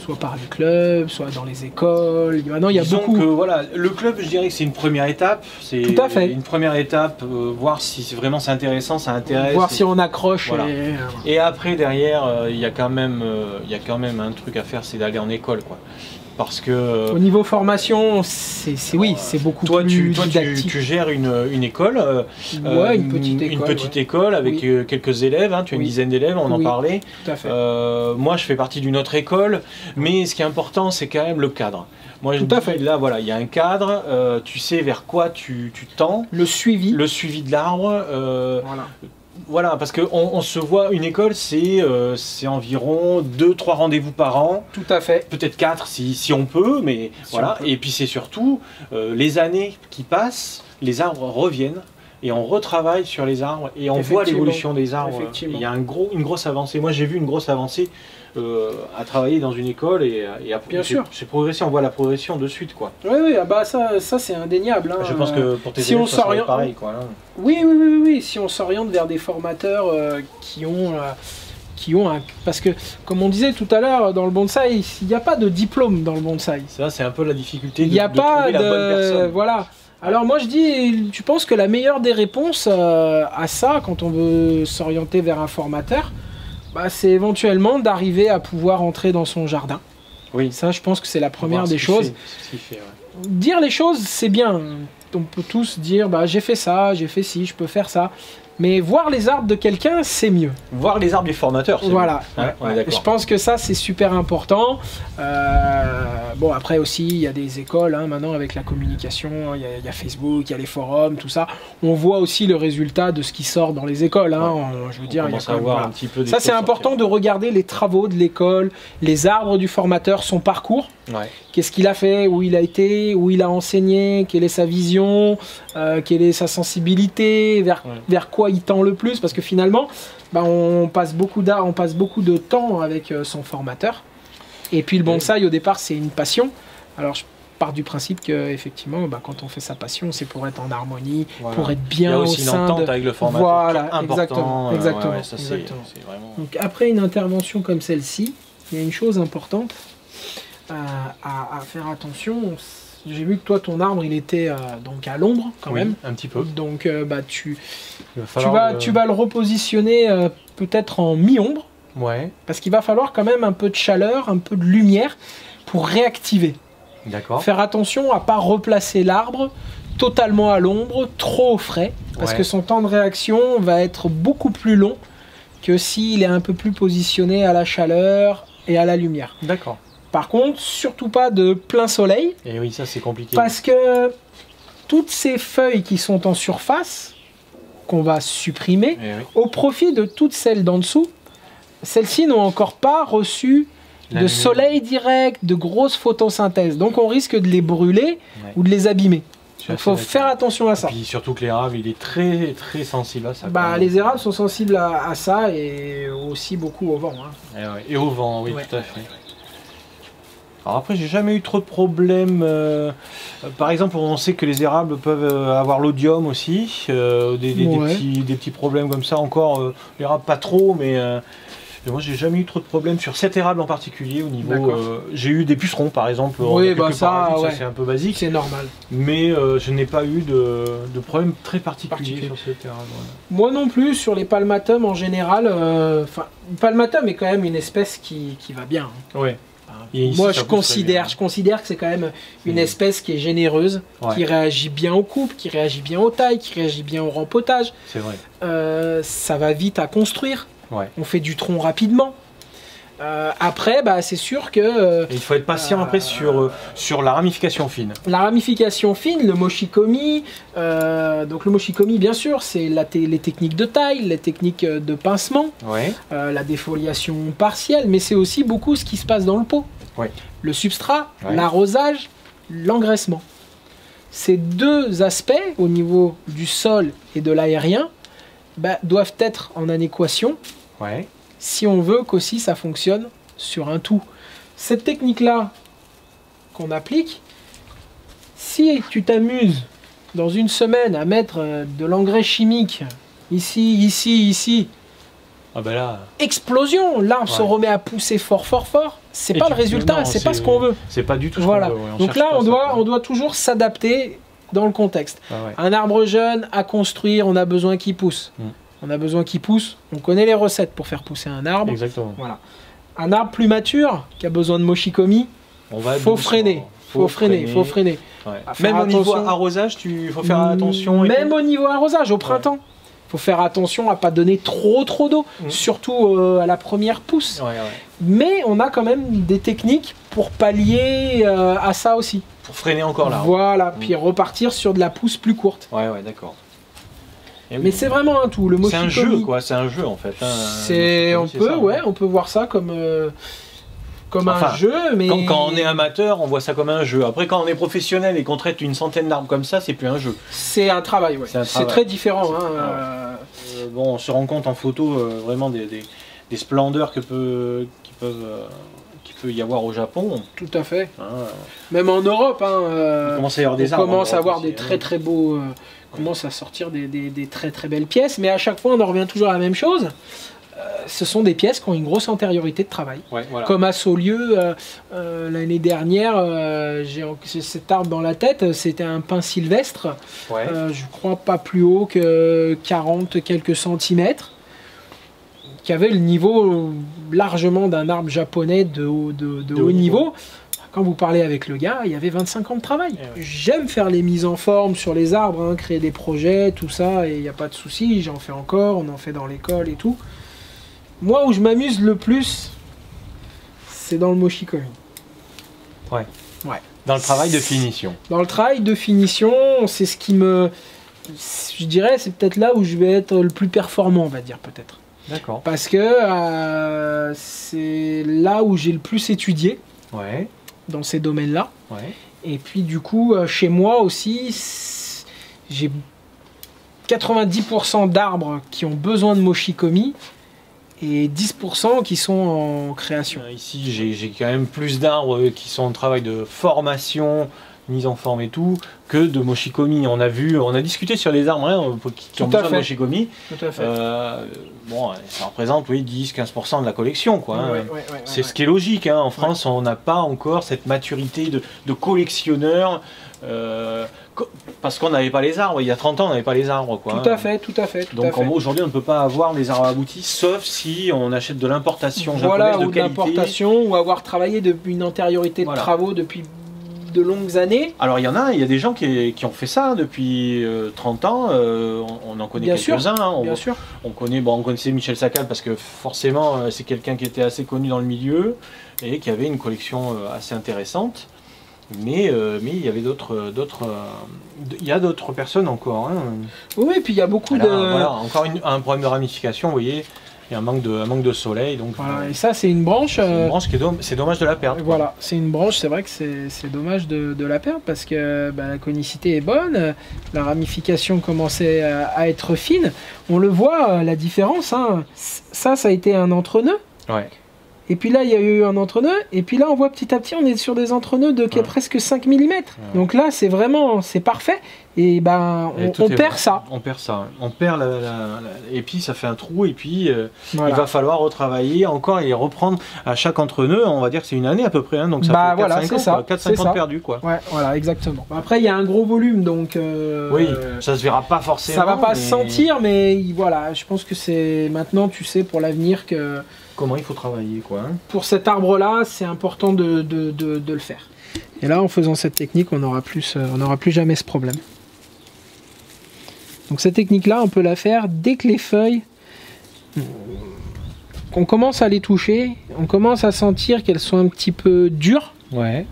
Speaker 2: soit par le club, soit dans les écoles. Maintenant, il y a beaucoup.
Speaker 1: Que, voilà, le club, je dirais que c'est une première étape. C'est
Speaker 2: Tout à fait.
Speaker 1: Une première étape, euh, voir si vraiment c'est intéressant, ça intéresse.
Speaker 2: Voir si on accroche.
Speaker 1: Et, après, derrière, euh, il y a quand même, euh, il y a quand même un truc à faire, c'est d'aller en école, quoi parce que
Speaker 2: au niveau formation c'est oui c'est beaucoup
Speaker 1: toi,
Speaker 2: plus
Speaker 1: tu, toi tu, gères une, une école
Speaker 2: euh, ouais, une petite école,
Speaker 1: une petite école avec euh, quelques élèves hein, tu as une dizaine d'élèves on en parlait
Speaker 2: Tout à fait.
Speaker 1: Euh, moi je fais partie d'une autre école mais ce qui est important c'est quand même le cadre moi,
Speaker 2: Tout à fait.
Speaker 1: Là, voilà, il y a un cadre, tu sais vers quoi tu, tu, tends.
Speaker 2: Le suivi.
Speaker 1: Le suivi de l'arbre. voilà voilà, parce qu'on on se voit, une école, c'est euh, environ 2-3 rendez-vous par an.
Speaker 2: Tout à fait.
Speaker 1: Peut-être 4 si, si, on peut, mais voilà. Et puis c'est surtout euh, les années qui passent, les arbres reviennent et on retravaille sur les arbres et on voit l'évolution des arbres. Il y a un gros, une grosse avancée. Moi, j'ai vu une grosse avancée euh, à travailler dans une école et, et
Speaker 2: Bien sûr.
Speaker 1: c'est progressé, on voit la progression de suite quoi.
Speaker 2: Oui oui, ah bah ça, ça c'est indéniable. Hein.
Speaker 1: Je pense que pour tes si élèves, on pareil quoi. Hein.
Speaker 2: Oui, oui oui oui si on s'oriente vers des formateurs euh, qui ont euh, qui ont un... Parce que, comme on disait tout à l'heure, dans le bonsaï, il n'y a pas de diplôme dans le bonsaï.
Speaker 1: Ça, c'est un peu la difficulté
Speaker 2: de, Il n'y a pas de... La bonne personne. Voilà. Alors moi je dis, tu penses que la meilleure des réponses à ça, quand on veut s'orienter vers un formateur, bah, c'est éventuellement d'arriver à pouvoir entrer dans son jardin.
Speaker 1: Oui.
Speaker 2: Ça, je pense que c'est la première des choses. Dire les choses, c'est bien. On peut tous dire, bah, j'ai fait ça, j'ai fait ci, je peux faire ça. Mais voir les arbres de quelqu'un, c'est mieux.
Speaker 1: Voir les arbres du formateur, c'est
Speaker 2: Voilà. je pense que ça, c'est super important. Euh, bon, après aussi, il y a des écoles hein, maintenant avec la communication. Il y, a Facebook, il y a les forums, tout ça. On voit aussi le résultat de ce qui sort dans les écoles. Hein. Je veux dire, il y
Speaker 1: a un petit peu
Speaker 2: Ça, c'est important de regarder les travaux de l'école, les arbres du formateur, son parcours. Qu'est-ce qu'il a fait, où il a été, où il a enseigné, quelle est sa vision, euh, quelle est sa sensibilité, vers, vers quoi il tend le plus, parce que finalement, bah, on, passe beaucoup on passe beaucoup de temps avec euh, son formateur. Et puis le bonsaï, au départ, c'est une passion. Alors je pars du principe que effectivement, bah, quand on fait sa passion, c'est pour être en harmonie, pour être bien Il y a aussi
Speaker 1: une entente avec le formateur.
Speaker 2: Voilà, exactement. exactement, Donc après une intervention comme celle-ci, il y a une chose importante à, faire attention. J'ai vu que toi, ton arbre, il était euh, donc à l'ombre quand même.
Speaker 1: Un petit peu.
Speaker 2: Donc, euh, bah, tu, tu, vas, tu vas le repositionner euh, peut-être en mi-ombre.
Speaker 1: Ouais.
Speaker 2: Parce qu'il va falloir quand même un peu de chaleur, un peu de lumière pour réactiver.
Speaker 1: D'accord.
Speaker 2: Faire attention à pas replacer l'arbre totalement à l'ombre, trop au frais, parce que son temps de réaction va être beaucoup plus long que s'il est un peu plus positionné à la chaleur et à la lumière.
Speaker 1: D'accord.
Speaker 2: Par contre, surtout pas de plein soleil.
Speaker 1: Et oui, ça c'est compliqué.
Speaker 2: Parce que toutes ces feuilles qui sont en surface, qu'on va supprimer, eh au profit de toutes celles d'en dessous, celles-ci n'ont encore pas reçu de soleil direct, de grosse photosynthèse. Donc on risque de les brûler ou de les abîmer. Il faut faire attention à ça.
Speaker 1: Et puis surtout que l'érable, il est très très sensible à ça.
Speaker 2: Bah, les érables sont sensibles à, ça et aussi beaucoup au vent. Hein.
Speaker 1: Eh et, au vent, oui, tout à fait. Alors après, j'ai jamais eu trop de problèmes. Euh, par exemple, on sait que les érables peuvent euh, avoir l'odium aussi, euh, des, petits, problèmes comme ça. Encore, l'érable pas trop, mais moi j'ai jamais eu trop de problèmes sur cet érable en particulier au niveau. j'ai eu des pucerons par exemple.
Speaker 2: Oui, bah ça,
Speaker 1: c'est un peu basique.
Speaker 2: C'est normal.
Speaker 1: Mais je n'ai pas eu de, de problème très particulier, sur cet érable.
Speaker 2: Moi non plus, sur les palmatums en général. Enfin, palmatum est quand même une espèce qui, va bien.
Speaker 1: Hein. Oui.
Speaker 2: Moi, je considère, je considère que c'est quand même une espèce qui est généreuse, qui réagit bien aux coupes, qui réagit bien aux tailles, qui réagit bien au rempotage.
Speaker 1: C'est vrai.
Speaker 2: Euh, ça va vite à construire. On fait du tronc rapidement. Euh, après, bah, c'est sûr que. Euh,
Speaker 1: il faut être patient après sur, sur la ramification fine.
Speaker 2: La ramification fine, le moshikomi. donc le moshikomi, bien sûr, c'est les techniques de taille, les techniques de pincement, la défoliation partielle, mais c'est aussi beaucoup ce qui se passe dans le pot. Le substrat, l'arrosage, l'engraissement. Ces deux aspects, au niveau du sol et de l'aérien, bah, doivent être en adéquation si on veut qu'aussi ça fonctionne sur un tout. Cette technique-là qu'on applique, si tu t'amuses dans une semaine à mettre euh, de l'engrais chimique ici, ici, ici,
Speaker 1: ah ben là...
Speaker 2: explosion, l'arbre se remet à pousser fort, fort, fort c'est pas le résultat, c'est pas ce qu'on veut.
Speaker 1: C'est pas du tout
Speaker 2: ce voilà. Veut, Donc là, on doit, on doit toujours s'adapter dans le contexte. Ah un arbre jeune à construire, on a besoin qu'il pousse. Mm. On a besoin qu'il pousse. On connaît les recettes pour faire pousser un arbre.
Speaker 1: Exactement.
Speaker 2: Voilà. Un arbre plus mature qui a besoin de moshikomi, on va faut freiner. Faut, faut freiner, faut freiner.
Speaker 1: Même au niveau arrosage, tu faut faire attention.
Speaker 2: Même au niveau arrosage, au printemps faut faire attention à pas donner trop trop d'eau, mm. surtout euh, à la première pousse. Mais on a quand même des techniques pour pallier euh, à ça aussi.
Speaker 1: Pour freiner encore là.
Speaker 2: Voilà, mm. puis repartir sur de la pousse plus courte.
Speaker 1: Ouais, ouais, d'accord.
Speaker 2: Mais c'est vraiment un tout. Le
Speaker 1: c'est un jeu, quoi. C'est un jeu en fait. Hein.
Speaker 2: C'est, on peut, ouais, on peut voir ça comme. Euh, comme un jeu, mais...
Speaker 1: Quand, on est amateur, on voit ça comme un jeu. Après, quand on est professionnel et qu'on traite une centaine d'arbres comme ça, c'est plus un jeu.
Speaker 2: C'est un travail, ouais. C'est très différent. Hein,
Speaker 1: euh, bon, on se rend compte en photo euh, vraiment des, des, splendeurs que peut, qui peuvent... peut y avoir au Japon.
Speaker 2: Tout à fait. Hein, Même en Europe, hein,
Speaker 1: on commence à y avoir des arbres.
Speaker 2: commence à avoir des très très beaux, commence à sortir des, des, des, très très belles pièces, mais à chaque fois on en revient toujours à la même chose. Euh, ce sont des pièces qui ont une grosse antériorité de travail. Comme à Saulieu, euh, euh, l'année dernière, j'ai cet arbre dans la tête, c'était un pin sylvestre, je crois pas plus haut que 40 quelques centimètres, qui avait le niveau largement d'un arbre japonais de, haut, de, haut, niveau. Quand vous parlez avec le gars, il y avait 25 ans de travail. Eh J'aime faire les mises en forme sur les arbres, hein, créer des projets, tout ça, et il n'y a pas de souci, j'en fais encore, on en fait dans l'école et tout. Moi, où je m'amuse le plus, c'est dans le moshikomi.
Speaker 1: Ouais.
Speaker 2: Ouais.
Speaker 1: Dans le travail de finition.
Speaker 2: Dans le travail de finition, c'est ce qui me. Je dirais, c'est peut-être là où je vais être le plus performant, on va dire, peut-être.
Speaker 1: D'accord.
Speaker 2: Parce que euh, c'est là où j'ai le plus étudié.
Speaker 1: Ouais.
Speaker 2: Dans ces domaines-là.
Speaker 1: Ouais.
Speaker 2: Et puis, du coup, euh, chez moi aussi, j'ai 90% d'arbres qui ont besoin de moshikomi et 10% qui sont en création.
Speaker 1: Ici, j'ai quand même plus d'arbres qui sont en travail de formation, mise en forme et tout, que de moshikomi. On a vu, on a discuté sur les arbres hein, qui, ont besoin de moshikomi.
Speaker 2: Tout à fait. Euh,
Speaker 1: bon, ça représente oui, 10-15% de la collection. quoi. Hein. C'est ce qui est logique. Hein. En France, on n'a pas encore cette maturité de, de collectionneur. Euh, parce qu'on n'avait pas les arbres. Il y a 30 ans, on n'avait pas les arbres. Quoi,
Speaker 2: tout à fait, tout à fait.
Speaker 1: Donc aujourd'hui, on ne peut pas avoir les arbres aboutis, sauf si on achète de l'importation
Speaker 2: voilà, ou de l'importation, ou avoir travaillé depuis une antériorité de travaux depuis de longues années.
Speaker 1: Alors il y en a, il y a des gens qui, qui ont fait ça depuis 30 euh, ans. Euh, on, en connaît quelques-uns. Hein.
Speaker 2: on, bien sûr.
Speaker 1: On connaît, bon, on connaissait Michel Sacal parce que forcément c'est quelqu'un qui était assez connu dans le milieu et qui avait une collection assez intéressante. Mais, euh, mais il y avait d'autres, d'autres, euh, il y a d'autres personnes encore. Hein.
Speaker 2: Oui, et puis il y a beaucoup de.
Speaker 1: Voilà, encore un problème de ramification, vous voyez. Il y a un manque de, un manque de soleil. Donc,
Speaker 2: voilà, et ça, c'est une branche.
Speaker 1: C'est une branche qui est c'est dommage de la perdre.
Speaker 2: Voilà, c'est une branche, c'est vrai que c'est dommage de, de, la perdre parce que bah, la conicité est bonne, la ramification commençait à, être fine. On le voit, la différence. Hein. Ça, ça a été un entre-nœud.
Speaker 1: Ouais.
Speaker 2: Et puis là, il y a eu un entre-nœud. Et puis là, on voit petit à petit, on est sur des entre-nœuds de presque 5 mm. Donc là, c'est vraiment, c'est parfait. Et ben, on, perd ça.
Speaker 1: On perd ça. On perd la, et puis ça fait un trou. Et puis euh, il va falloir retravailler encore et reprendre à chaque entre-nœud. On va dire que c'est une année à peu près. Hein. donc ça
Speaker 2: bah,
Speaker 1: fait 4,
Speaker 2: voilà, 5 ans,
Speaker 1: 4-5 ans perdus. Quoi.
Speaker 2: Ouais, voilà, exactement. Après, il y a un gros volume. Donc,
Speaker 1: euh, oui, ça se verra pas forcément.
Speaker 2: Ça va pas se sentir, mais voilà, je pense que c'est maintenant, tu sais, pour l'avenir que
Speaker 1: comment il faut travailler. Quoi, hein.
Speaker 2: Pour cet arbre-là, c'est important de, le faire. Et là, en faisant cette technique, on n'aura plus, euh, plus jamais ce problème. Donc cette technique-là, on peut la faire dès que les feuilles, qu'on commence à les toucher, on commence à sentir qu'elles sont un petit peu dures.
Speaker 1: Ouais.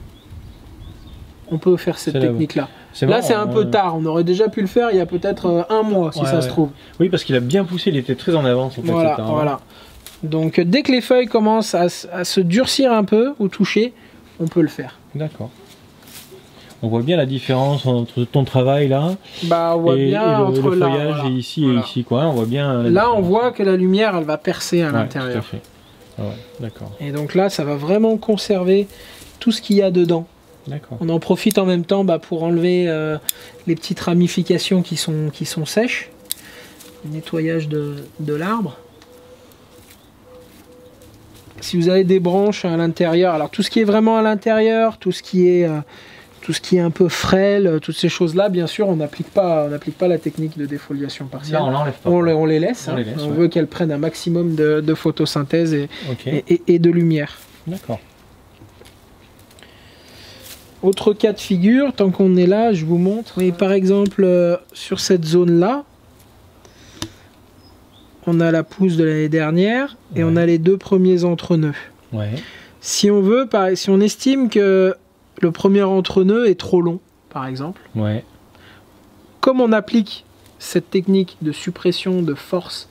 Speaker 2: On peut faire cette technique-là. Là, c'est un peu tard. On aurait déjà pu le faire il y a peut-être euh, un mois, si ça se trouve.
Speaker 1: Oui, parce qu'il a bien poussé. Il était très en avance.
Speaker 2: voilà, voilà. Donc dès que les feuilles commencent à, se durcir un peu ou toucher, on peut le faire.
Speaker 1: D'accord. On voit bien la différence entre ton travail là
Speaker 2: bah, on voit bien
Speaker 1: le, entre feuillage ici et ici quoi. On voit bien.
Speaker 2: Là, on voit que la lumière, elle va percer à l'intérieur.
Speaker 1: Ah d'accord.
Speaker 2: Et donc là, ça va vraiment conserver tout ce qu'il y a dedans.
Speaker 1: D'accord.
Speaker 2: On en profite en même temps bah, pour enlever euh, les petites ramifications qui sont, qui sont sèches. nettoyage de l'arbre si vous avez des branches à l'intérieur, alors tout ce qui est vraiment à l'intérieur, tout ce qui est euh, tout ce qui est un peu frêle, euh, toutes ces choses-là, bien sûr, on n'applique pas, on n'applique pas la technique de défoliation partielle.
Speaker 1: on,
Speaker 2: on, les laisse. On, hein. veut qu'elles prennent un maximum de, photosynthèse et, et, de lumière.
Speaker 1: D'accord.
Speaker 2: Autre cas de figure, tant qu'on est là, je vous montre. Et par exemple, euh, sur cette zone-là, on a la pousse de l'année dernière et on a les deux premiers entre-nœuds. Si on veut, si on estime que le premier entre-nœud est trop long, par exemple, comme on applique cette technique de suppression de force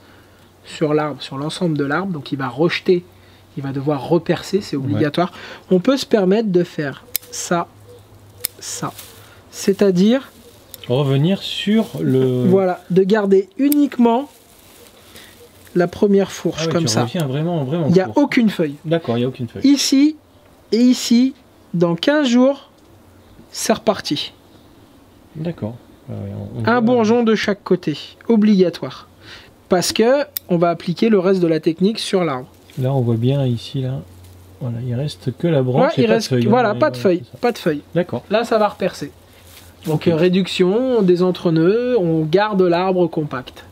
Speaker 2: sur l'arbre, sur l'ensemble de l'arbre, donc il va rejeter, il va devoir repercer, c'est obligatoire, on peut se permettre de faire ça, ça. C'est-à-dire...
Speaker 1: Revenir sur le...
Speaker 2: Voilà, de garder uniquement la première fourche ah comme ça.
Speaker 1: Vraiment, vraiment
Speaker 2: il n'y a aucune feuille.
Speaker 1: D'accord, il n'y a aucune feuille.
Speaker 2: Ici et ici, dans 15 jours, c'est reparti.
Speaker 1: D'accord.
Speaker 2: Un bourgeon de chaque côté, obligatoire. Parce que on va appliquer le reste de la technique sur l'arbre.
Speaker 1: Là, on voit bien ici, là. Voilà, il reste que la branche. il reste,
Speaker 2: hein. voilà, pas de feuille, pas de feuille.
Speaker 1: D'accord.
Speaker 2: Là, ça va repercer. Donc réduction des entre-nœuds, on garde l'arbre compact.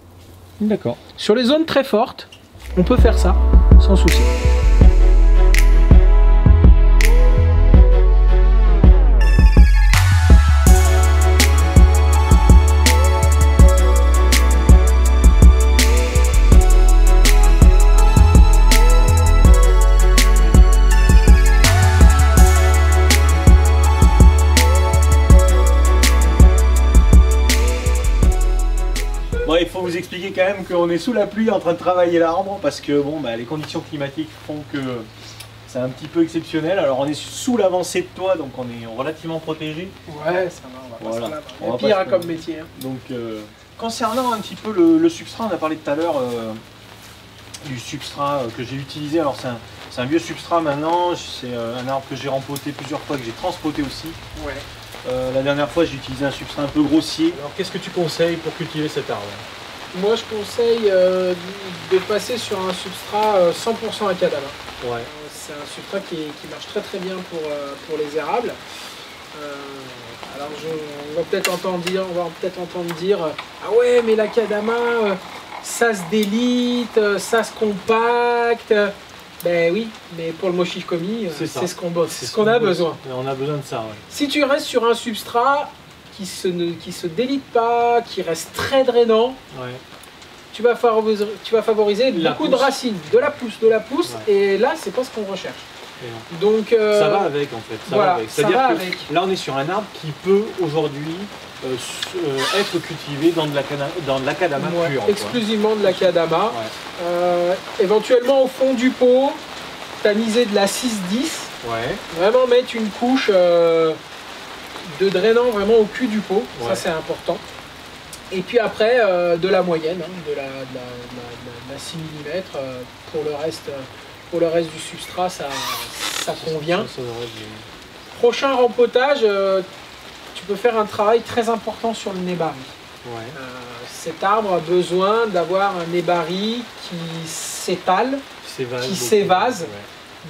Speaker 1: D'accord.
Speaker 2: Sur les zones très fortes, on peut faire ça sans souci.
Speaker 1: Vous expliquer quand même qu'on est sous la pluie en train de travailler l'arbre parce que bon, bah, les conditions climatiques font que c'est un petit peu exceptionnel. Alors on est sous l'avancée de toit, donc on est relativement protégé.
Speaker 2: Ouais, ça va, on va voilà. pire comme métier. Hein.
Speaker 1: Donc euh, concernant un petit peu le, substrat, on a parlé tout à l'heure euh, du substrat euh, que j'ai utilisé. Alors c'est un, vieux substrat maintenant, c'est un arbre que j'ai rempoté plusieurs fois, que j'ai transpoté aussi.
Speaker 2: Ouais.
Speaker 1: la dernière fois j'ai utilisé un substrat un peu grossier. Alors qu'est-ce que tu conseilles pour cultiver cet arbre?
Speaker 2: Moi, je conseille euh, de passer sur un substrat 100% à cadavre.
Speaker 1: Ouais.
Speaker 2: c'est un substrat qui, marche très très bien pour, euh, pour les érables. Euh, alors, on va peut-être entendre dire, on va peut-être entendre dire, ah ouais, mais la kadama, ça se délite, ça se compacte. Ben oui, mais pour le moshikomi, c'est ce qu'on c'est ce qu'on a besoin.
Speaker 1: On a besoin de ça. Ouais.
Speaker 2: Si tu restes sur un substrat qui se, ne, qui se délite pas, qui reste très drainant, tu, vas favoriser, tu vas favoriser beaucoup de racines, de la pousse, de la pousse, et là, c'est pas ce qu'on recherche. Donc,
Speaker 1: ça va avec en fait. Ça va avec. C'est-à-dire que là on est sur un arbre qui peut aujourd'hui être cultivé dans de l'acadama
Speaker 2: ouais, pur. Exclusivement de l'acadama. éventuellement au fond du pot, tamiser de la 6-10. Vraiment mettre une couche de drainant vraiment au cul du pot, ça c'est important. Et puis après, euh, de la moyenne, hein, de, la, 6 mm. pour, le reste, pour le reste du substrat, ça, ça convient. Prochain rempotage, euh, tu peux faire un travail très important sur le nébari. Euh, cet arbre a besoin d'avoir un nébari qui s'étale, qui s'évase.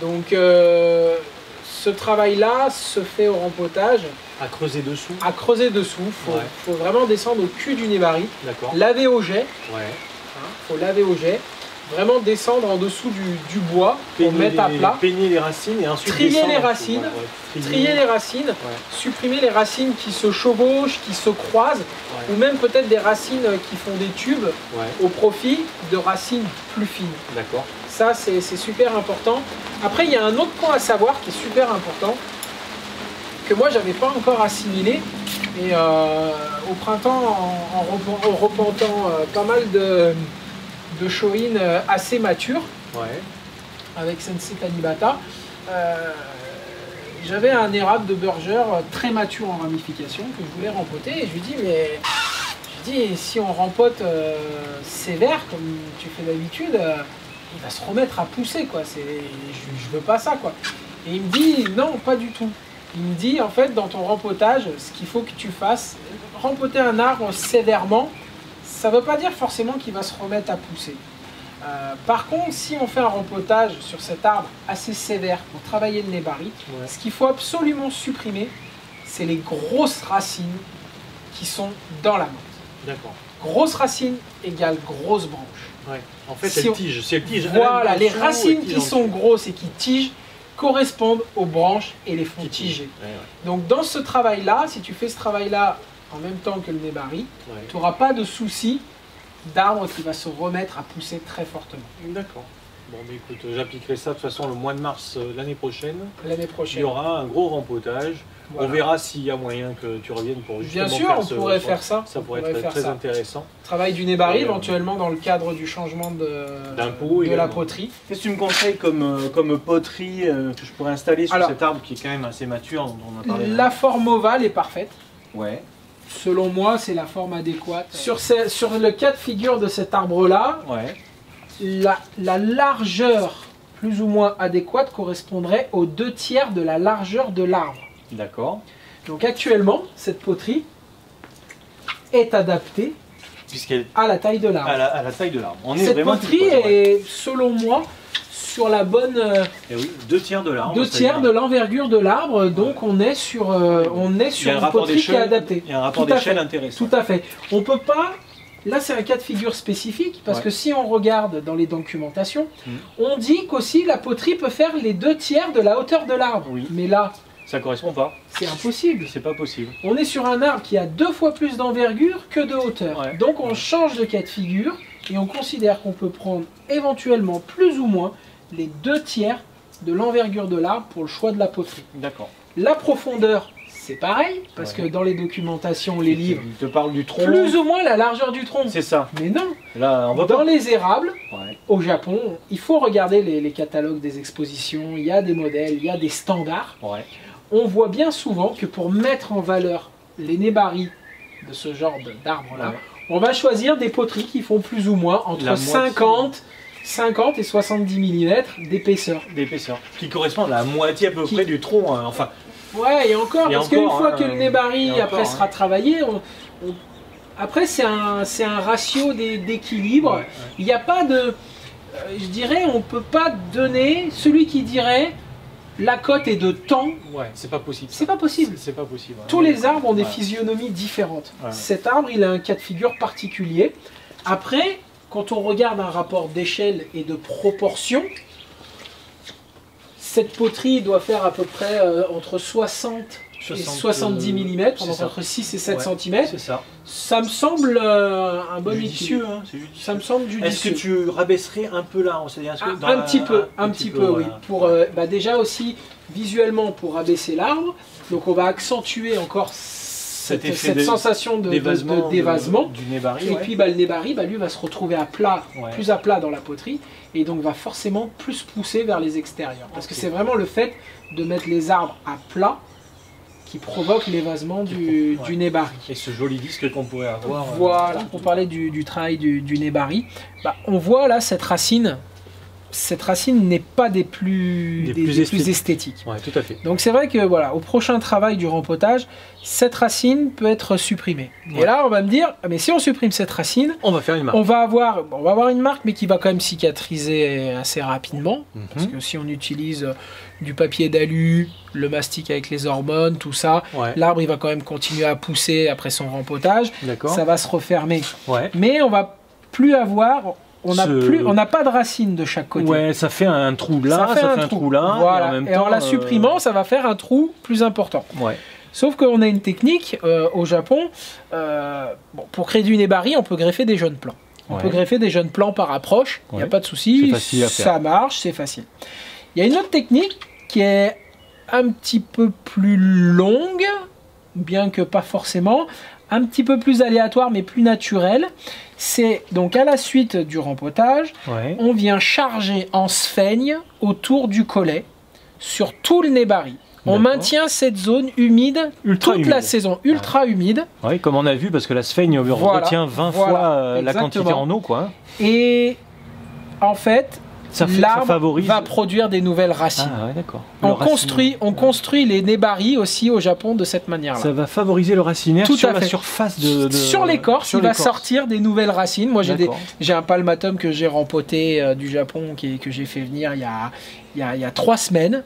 Speaker 2: Donc ce travail-là se fait au rempotage.
Speaker 1: À creuser dessous
Speaker 2: À creuser dessous. Il faut, vraiment descendre au cul du nébari. Laver au jet. Il hein, faut laver au jet. Vraiment descendre en dessous du, bois pour mettre à plat.
Speaker 1: Peigner les racines et ensuite
Speaker 2: trier les racines. trier. les racines. Supprimer les racines qui se chevauchent, qui se croisent. Ou même peut-être des racines qui font des tubes au profit de racines plus fines.
Speaker 1: D'accord.
Speaker 2: Ça, c'est super important. Après, il y a un autre point à savoir qui est super important, que moi, j'avais pas encore assimilé. Et euh, au printemps, en, repentant euh, pas mal de, de shoin euh, assez matures, avec Sensei Tanibata, j'avais un érable de Burger très mature en ramification que je voulais rempoter. Et je lui dis, mais je dis, si on rempote sévère, comme tu fais d'habitude, il va se remettre à pousser, quoi. C'est, je, veux pas ça, quoi. Et il me dit, non, pas du tout. Il me dit, en fait, dans ton rempotage, ce qu'il faut que tu fasses, rempoter un arbre sévèrement, ça ne veut pas dire forcément qu'il va se remettre à pousser. Euh, par contre, si on fait un rempotage sur cet arbre assez sévère pour travailler le nébari, ce qu'il faut absolument supprimer, c'est les grosses racines qui sont dans la menthe.
Speaker 1: D'accord.
Speaker 2: Grosses racines égale grosses branches.
Speaker 1: En fait, si elles tigent.
Speaker 2: voilà, les racines qui sont grosses et qui tigent correspondent aux branches et les font tiger. Donc dans ce travail-là, si tu fais ce travail-là en même temps que le nébari, tu n'auras pas de souci d'arbre qui va se remettre à pousser très fortement.
Speaker 1: D'accord. Bon, mais écoute, j'appliquerai ça de toute façon le mois de mars euh, l'année prochaine.
Speaker 2: L'année prochaine.
Speaker 1: Il y aura un gros rempotage. On verra s'il y a moyen que tu reviennes pour
Speaker 2: justement Bien sûr, on pourrait faire ça.
Speaker 1: Ça pourrait être très intéressant.
Speaker 2: Travail du nébari euh, éventuellement dans le cadre du changement de, de la poterie.
Speaker 1: Qu'est-ce que tu me conseilles comme, euh, comme poterie que je pourrais installer sur cet arbre qui est quand même assez mature
Speaker 2: La forme ovale est parfaite.
Speaker 1: Ouais.
Speaker 2: Selon moi, c'est la forme adéquate. Sur, sur le cas de figure de cet arbre-là,
Speaker 1: ouais
Speaker 2: la, largeur plus ou moins adéquate correspondrait aux deux tiers de la largeur de l'arbre.
Speaker 1: D'accord.
Speaker 2: Donc actuellement, cette poterie est adaptée à la taille de l'arbre.
Speaker 1: À la, taille de l'arbre.
Speaker 2: Cette poterie est, selon moi, sur la bonne. Euh,
Speaker 1: eh oui, deux tiers de l'arbre.
Speaker 2: Deux tiers de l'envergure de l'arbre, donc on est sur, euh, on est sur une poterie qui est adaptée.
Speaker 1: Il y a un rapport d'échelle intéressant.
Speaker 2: Tout à fait. On peut pas Là, c'est un cas de figure spécifique parce que si on regarde dans les documentations, mm. on dit qu'aussi la poterie peut faire les deux tiers de la hauteur de l'arbre.
Speaker 1: Oui.
Speaker 2: Mais là,
Speaker 1: ça correspond pas.
Speaker 2: C'est impossible.
Speaker 1: C'est pas possible.
Speaker 2: On est sur un arbre qui a deux fois plus d'envergure que de hauteur. Donc on change de cas de figure et on considère qu'on peut prendre éventuellement plus ou moins les deux tiers de l'envergure de l'arbre pour le choix de la poterie.
Speaker 1: D'accord.
Speaker 2: La profondeur, c'est pareil, parce que dans les documentations, les livres,
Speaker 1: ils te parlent du tronc.
Speaker 2: Plus ou moins la largeur du tronc.
Speaker 1: C'est ça.
Speaker 2: Mais non.
Speaker 1: Là, on
Speaker 2: dans les érables, au Japon, il faut regarder les, catalogues des expositions. Il y a des modèles, il y a des standards. On voit bien souvent que pour mettre en valeur les nébaris de ce genre d'arbres-là, on va choisir des poteries qui font plus ou moins entre 50 50 et 70 mm d'épaisseur.
Speaker 1: D'épaisseur. Qui correspond à la moitié à peu près du tronc. Hein. Enfin,
Speaker 2: Ouais, et encore, parce qu'une fois hein, que le nébari après sera hein. travaillé, après c'est un, un ratio d'équilibre. Il n'y a pas de. Euh, je dirais, on peut pas donner. Celui qui dirait la cote est de temps.
Speaker 1: Ouais, c'est pas possible.
Speaker 2: C'est pas possible.
Speaker 1: C'est pas possible.
Speaker 2: Tous les arbres ont des physionomies différentes. Cet arbre, il a un cas de figure particulier. Après, quand on regarde un rapport d'échelle et de proportion, cette poterie doit faire à peu près euh, entre 60 70 mm, entre 6 et 7 cm. Ça. ça. me semble euh, un bon
Speaker 1: judicieux, hein,
Speaker 2: Ça me semble judicieux.
Speaker 1: Est-ce que tu rabaisserais un peu là
Speaker 2: un, un, petit peu, un, petit peu, oui. Pour, euh, bah déjà aussi visuellement pour abaisser l'arbre. Donc on va accentuer encore cette, sensation de, d'évasement
Speaker 1: du nébari.
Speaker 2: Et puis bah, le nébari, bah, lui, va se retrouver à plat, plus à plat dans la poterie, et donc va forcément plus pousser vers les extérieurs. Parce que c'est vraiment le fait de mettre les arbres à plat qui provoque l'évasement du, du, nébari.
Speaker 1: Et ce joli disque qu'on pourrait avoir.
Speaker 2: Euh, voilà, pour parler du, travail du, du nébari, bah, on voit là cette racine cette racine n'est pas des plus, des, plus, esthétiques.
Speaker 1: Ouais, tout à fait.
Speaker 2: Donc c'est vrai que voilà, au prochain travail du rempotage, cette racine peut être supprimée. Et là, on va me dire, ah, mais si on supprime cette racine,
Speaker 1: on va faire une marque.
Speaker 2: On va avoir, on va avoir une marque, mais qui va quand même cicatriser assez rapidement, mhm. parce que si on utilise du papier d'alu, le mastic avec les hormones, tout ça, l'arbre il va quand même continuer à pousser après son rempotage. Ça va se refermer. Mais on va plus avoir on n'a plus, on n'a pas de racines de chaque côté.
Speaker 1: Ouais, ça fait un trou là, ça fait, un, trou. là.
Speaker 2: Voilà. Et en, la euh, supprimant, ça va faire un trou plus important.
Speaker 1: Ouais.
Speaker 2: Sauf qu'on a une technique euh, au Japon. Euh, bon, pour créer du nébari, on peut greffer des jeunes plants. On peut greffer des jeunes plants par approche. Il n'y a pas de souci. Ça marche, c'est facile. Il y a une autre technique qui est un petit peu plus longue, bien que pas forcément, un petit peu plus aléatoire mais plus naturelle. C'est donc à la suite du rempotage, on vient charger en sphaigne autour du collet sur tout le nébari. On maintient cette zone humide toute la saison, ultra humide.
Speaker 1: Oui, comme on a vu, parce que la sphaigne retient 20 fois euh, la quantité en eau. Quoi.
Speaker 2: Et en fait, l'arbre va produire des nouvelles racines.
Speaker 1: Ah.
Speaker 2: On construit, on construit les nébaris aussi au Japon de cette manière-là.
Speaker 1: Ça va favoriser le racinaire Tout sur la surface de,
Speaker 2: Sur l'écorce, il va sortir des nouvelles racines. Moi, j'ai un palmatum que j'ai rempoté euh, du Japon, qui, que j'ai fait venir il y a, il y a, trois semaines.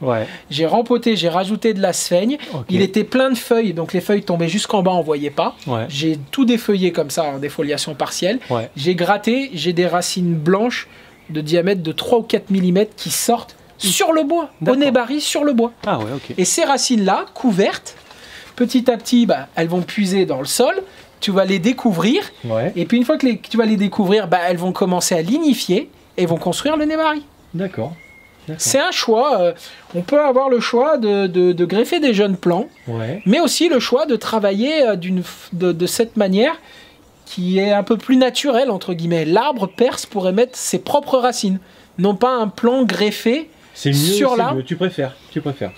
Speaker 2: J'ai rempoté, j'ai rajouté de la sphaigne. Il était plein de feuilles, donc les feuilles tombaient jusqu'en bas, on voyait pas. J'ai tout défeuillé comme ça en défoliation partielle. J'ai gratté, j'ai des racines blanches de diamètre de 3 ou 4 mm qui sortent sur le bois, au nébari sur le bois.
Speaker 1: Ah
Speaker 2: Et ces racines-là, couvertes, petit à petit, bah, elles vont puiser dans le sol, tu vas les découvrir, et puis une fois que tu vas les découvrir, bah, elles vont commencer à lignifier et vont construire le nébari.
Speaker 1: D'accord.
Speaker 2: C'est un choix. Euh, on peut avoir le choix de, greffer des jeunes plants, mais aussi le choix de travailler euh, de, de, cette manière qui est un peu plus naturel, entre guillemets. L'arbre perce pour émettre ses propres racines, non pas un plan greffé sur l'arbre.
Speaker 1: Tu préfères, tu préfères.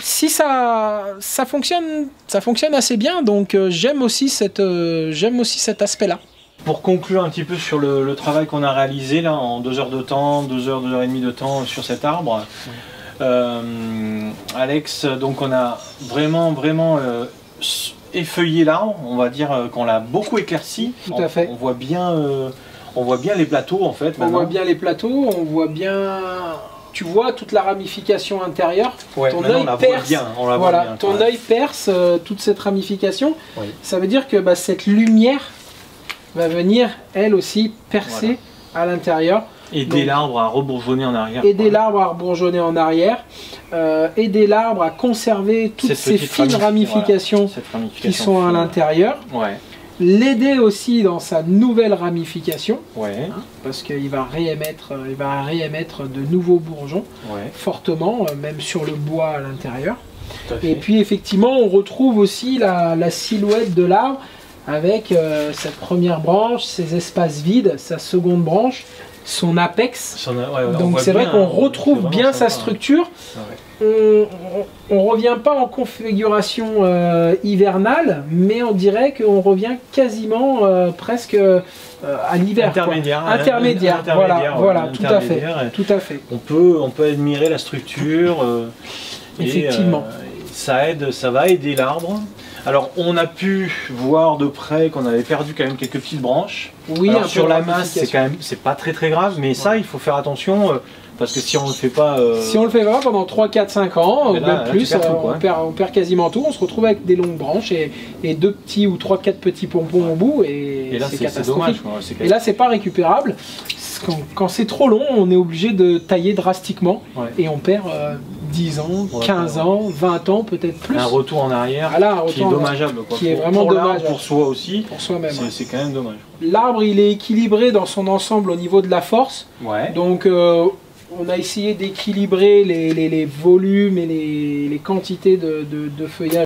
Speaker 2: Si ça, ça fonctionne, ça fonctionne assez bien, donc euh, j'aime aussi cette, euh, j'aime aussi cet aspect-là.
Speaker 1: Pour conclure un petit peu sur le, travail qu'on a réalisé là en deux heures de temps, deux heures, deux heures et demie de temps sur cet arbre, euh, Alex, donc on a vraiment, vraiment effeuillé l'arbre, on va dire euh, qu'on l'a beaucoup éclairci.
Speaker 2: Tout à fait.
Speaker 1: On voit bien, euh, on voit bien les plateaux en fait.
Speaker 2: On voit bien les plateaux, on voit bien. Tu vois toute la ramification intérieure. ton œil perce. Bien, on la voilà, bien, ton œil perce euh, toute cette ramification. Ça veut dire que bah, cette lumière va venir elle aussi percer à l'intérieur.
Speaker 1: Aider l'arbre à rebourgeonner en arrière.
Speaker 2: Aider l'arbre à rebourgeonner en arrière. Euh, aider l'arbre à conserver toutes ces fines ramifications, qui sont à l'intérieur. L'aider aussi dans sa nouvelle ramification,
Speaker 1: hein,
Speaker 2: parce qu'il va réémettre, euh, il va réémettre de nouveaux bourgeons fortement, euh, même sur le bois à l'intérieur. Et puis effectivement, on retrouve aussi la, silhouette de l'arbre avec cette première branche, ses espaces vides, sa seconde branche, son apex. Donc c'est vrai qu'on hein, retrouve bien sa structure. On, ne revient pas en configuration euh, hivernale, mais on dirait qu'on revient quasiment euh, presque euh, à l'hiver.
Speaker 1: Intermédiaire.
Speaker 2: Intermédiaire. Voilà, voilà, tout à fait. Tout à fait.
Speaker 1: On peut, on peut admirer la structure.
Speaker 2: Effectivement.
Speaker 1: ça aide, ça va aider l'arbre. Alors on a pu voir de près qu'on avait perdu quand même quelques petites branches.
Speaker 2: Oui,
Speaker 1: sur la masse c'est quand même c'est pas très très grave, mais ça il faut faire attention euh, parce que si on le fait pas.
Speaker 2: Euh, si on le fait pas pendant 3, 4, 5 ans, ou plus, euh, hein. on, perd, quasiment tout. On se retrouve avec des longues branches et, et deux petits ou 3, 4 petits pompons ouais. au bout. Et, là, c'est. Dommage, et là, c'est pas récupérable. Quand, c'est trop long, on est obligé de tailler drastiquement et on perd. Euh, 10 ans, 15 ans, 20 ans, peut-être plus.
Speaker 1: Un retour en arrière qui est dommageable. Quoi.
Speaker 2: Qui est vraiment pour dommage.
Speaker 1: Pour soi aussi.
Speaker 2: Pour soi-même.
Speaker 1: C'est quand même dommage.
Speaker 2: L'arbre, il est équilibré dans son ensemble au niveau de la force. Donc, euh, on a essayé d'équilibrer les, volumes et les, quantités de feuillage.